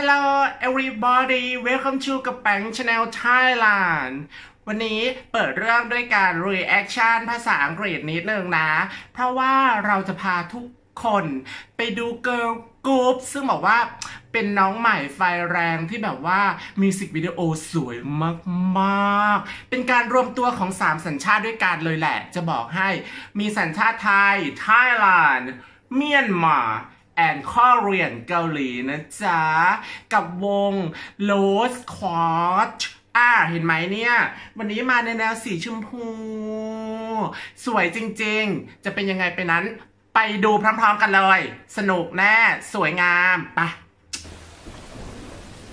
Hello everybody welcome to กระแปง Channel Thailand วันนี้เปิดเรื่องด้วยการ reaction ภาษาอังกฤษนิดนึงนะ เพราะว่าเราจะพาทุกคนไปดู girl group ซึ่งบอกว่าเป็นน้องใหม่ไฟแรงที่แบบว่ามิวสิกวิดีโอสวยมาก ๆ เป็นการรวมตัวของ 3 สัญชาติด้วยกันเลยแหละ จะบอกให้มีสัญชาติไทย Thailand เมียนมา แอนคอเรียนเกาหลีนะจ๊ะ กับวง Lost Quad อ่าเห็นไหมเนี่ย วันนี้มาในแนวสีชมพู สวยจริงๆ จะเป็นยังไงไปนั้น ไปดูพร้อมๆกันเลย สนุกแน่ สวยงามไปะ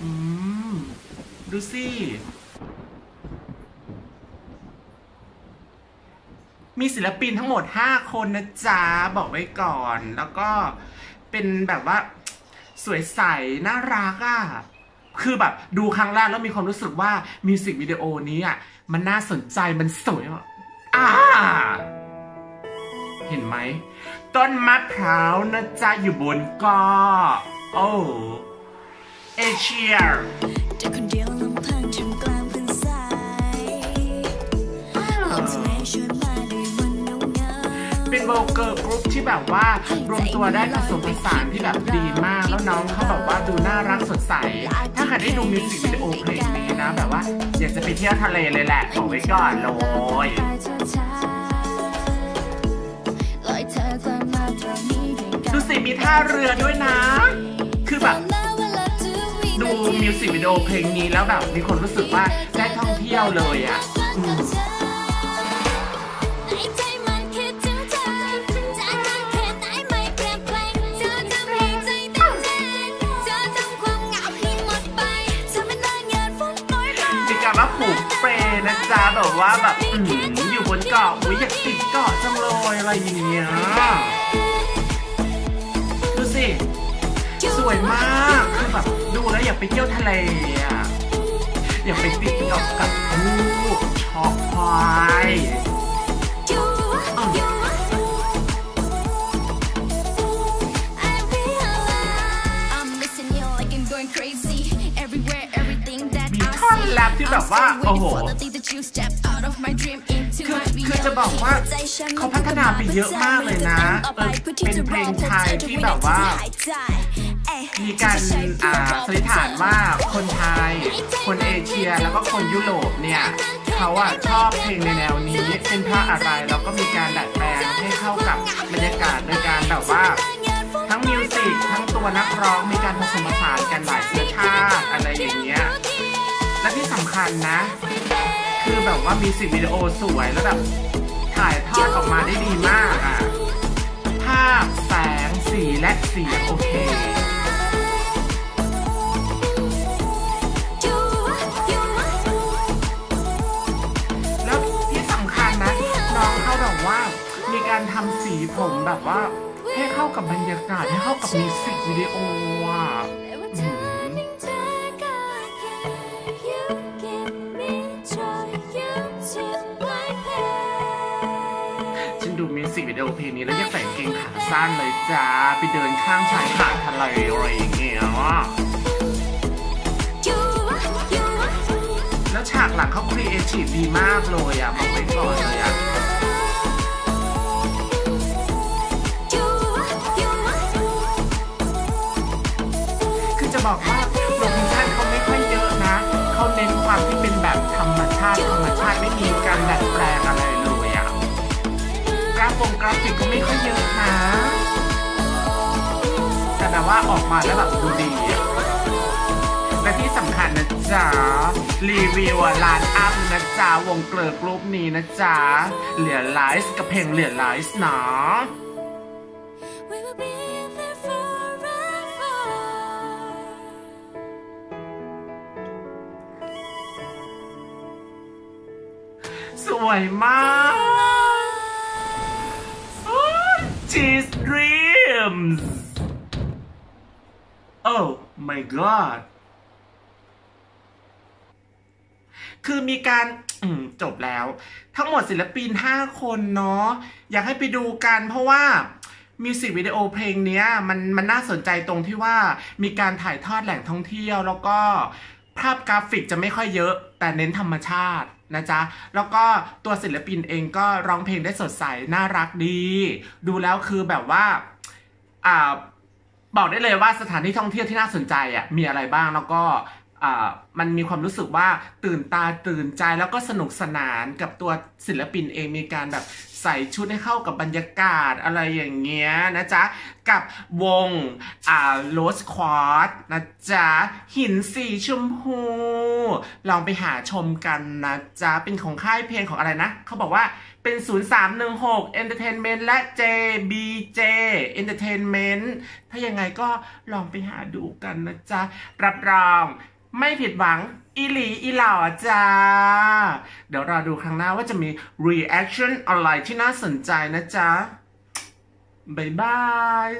อืม ดูสิมีศิลปินทั้งหมด 5 คนนะจ๊ะ บอกไว้ก่อน แล้วก็ เป็นแบบว่าสวยใส น่ารักอะ่ะ คือแบบดูครั้งแรกแล้วมีความรู้สึกว่ามิวสิกวิดีโอนี้อะมันน่าสนใจมันสวยอะอ่าเห็นไหม ต้นมะพร้าวนะจ๊ะอยู่บนก้อโอ้เอเชีย เป็น vocal group ที่แบบว่ารวมตัวได้ผสมผสานที่แบบดีมาก แล้วน้องเขาแบบว่าดูน่ารักสดใส ถ้าใครได้ดูมิวสิกวิดีโอเพลงนี้นะแบบว่าอยากจะไปเที่ยวทะเลเลยแหละบอกไว้ก่อนเลยไปเธอยดูสิมีท่าเรือด้วยนะ คือแบบดูมิวสิกวิดีโอเพลงนี้แล้วแบบมีคนรู้สึกว่าได้ท่องเที่ยวเลยอะ มามีการว่าผูกเปรนะจ๊ะแบบว่าแบบอืมอยู่บนเกาะอุ้ยอยากติดเกาะจังเลยอะไรอย่างเงี้ยดูสิสวยมากคือแบบดูแล้วอยากไปเที่ยวทะเลอะอยากไปติดเกาะกับลูกชอบควาย อนแรปที่แบบว่า โอ้โห คือคือจะบอกว่าเขาพัฒนาไปเยอะมากเลยนะเออเป็นเพลงไทยที่แบบว่า มีการอ่าสันนิษฐานว่าคนไทย คนเอเชียแล้วก็คนยุโรปเนี่ยเขาอะชอบเพลงในแนวนี้เป็นเพราะอะไรแล้วก็มีการดัดแปลงให้เข้ากับบรรยากาศโดยการแบบว่า ทั้งมิวสิกทั้งตัวนักร้องมีการผสมผสานกันหล คัญนะ คือแบบว่ามีสิวิดีโอสวยแล้วแบบถ่ายทอดออกมาได้ดีมากอะภาพแสงสีและเสียงโอเคแล้วที่สำคัญนะน้องเขาแบบว่ามีการทำสีผมแบบว่า ให้เข้ากับบรรยากาศ ให้เข้ากับมิวสิกวิดีโออะ ฉันดูมิวสิกวิดีโอเพลงนี้แล้วอยากใส่กางเกงขาสั้นเลยจ้า ไปเดินข้างชายหาดทะเลอะไรอย่างเงี้ยแล้วฉากหลังเขาครีเอทีฟดีมากเลยอะบอกไว้ก่อนเลยอะคือจะบอกว่า ธรรมชาติไม่มีการดัดแปลงอะไรเลยอะกราฟงกราฟิกก็ไม่ค่อยเยอะนะแต่แบบว่าออกมาแล้วแบบดูดีและที่สำคัญนะจ๊ะ รีวิวอะร้านอัพนะจ๊ะ วง girl group นี้นะจ๊ะ Realize กับเพลง Realize นะ วยมากโอ้ย Cheese Dreams Oh my god คือมีการจบแล้ว ทั้งหมดศิลปิน 5 คนเนาะอยากให้ไปดูกันเพราะว่ามิวสิกวิดีโอเพลงเนี้ยมันมันน่าสนใจตรงที่ว่ามีการถ่ายทอดแหล่งท่องเที่ยว แล้วก็ภาพกราฟิกจะไม่ค่อยเยอะ แต่เน้นธรรมชาตินะจ๊ะ แล้วก็ตัวศิลปินเองก็ร้องเพลงได้สดใส น่ารักดี ดูแล้วคือแบบว่าอ่าบอกได้เลยว่าสถานที่ท่องเที่ยวที่น่าสนใจอะมีอะไรบ้างแล้วก็ มันมีความรู้สึกว่าตื่นตาตื่นใจแล้วก็สนุกสนานกับตัวศิลปินเองมีการแบบใส่ชุดให้เข้ากับบรรยากาศอะไรอย่างเงี้ยนะจ๊ะ กับวงอ่าโรสควอตนะจ๊ะ หินสีชมพู ลองไปหาชมกันนะจ๊ะ เป็นของค่ายเพลงของอะไรนะ เขาบอกว่าเป็น 0316 Entertainment และ JBJ Entertainment ถ้ายังไงก็ลองไปหาดูกันนะจ๊ะ รับรอง ไม่ผิดหวัง อีหลีอีหล่อจ้า เดี๋ยวรอดูครั้งหน้าว่าจะมี reaction อะไรที่น่าสนใจนะจ๊ะ บ๊ายบาย